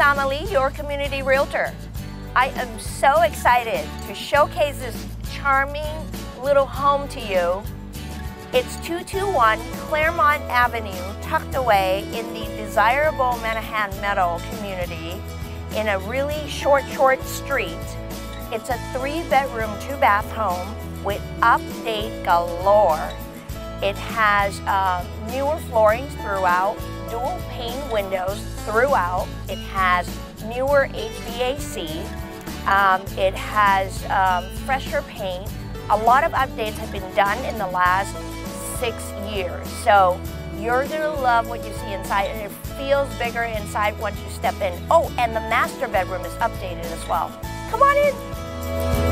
Amelie, your community realtor. I am so excited to showcase this charming little home to you. It's 221 Claremont Avenue, tucked away in the desirable Menahan Meadow community in a really short, short street. It's a three bedroom, two bath home with update galore. It has uh, newer floorings throughout, dual pane windows throughout. It has newer HVAC. Um, it has um, fresher paint. A lot of updates have been done in the last six years. So you're gonna love what you see inside and it feels bigger inside once you step in. Oh, and the master bedroom is updated as well. Come on in.